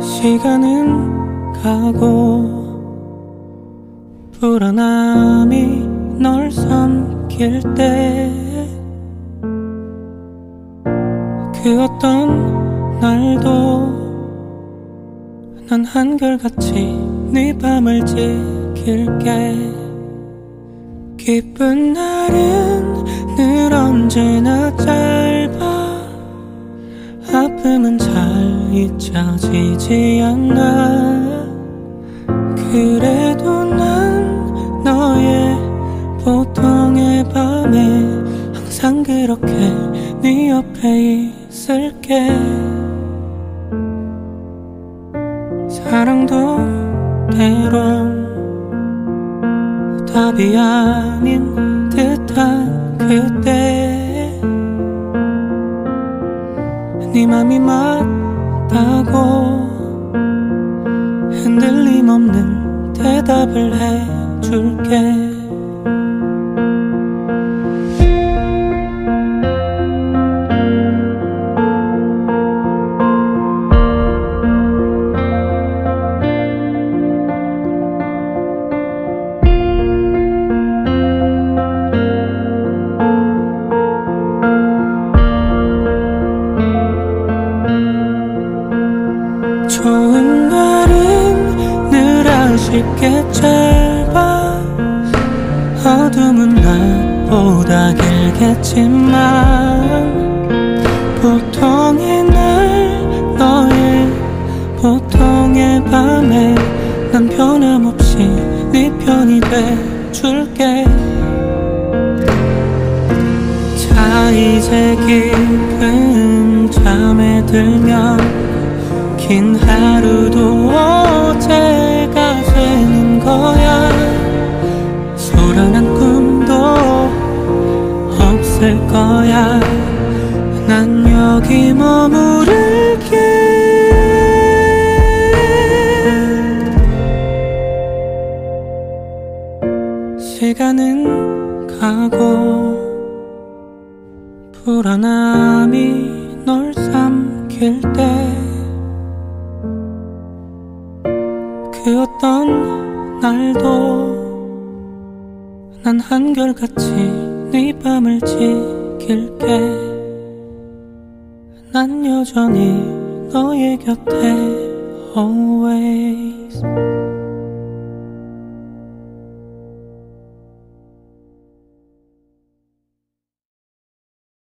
시간은 가고 불안함이 널 삼킬 때 그 어떤 날도 난 한결같이 네 밤을 지킬게. 기쁜 날은 늘 언제나 짧 잊혀지지 않아. 그래도 난 너의 보통의 밤에 항상 그렇게 네 옆에 있을게. 사랑도 때론 답이 아닌 듯한 그때. 네 맘이 맞 다고 흔들림 없는 대답을 해줄게 쉽게 짧아 어둠은 낮보다 길겠지만 보통의 날 너의 보통의 밤에 난 변함없이 네 편이 돼줄게. 자 이제 깊은 잠에 들면 긴 하루도 난 여기 머무를게. 시간은 가고 불안함이 널 삼킬 때 그 어떤 날도 난 한결같이 네 밤을 지킬게 난 여전히 너의 곁에 always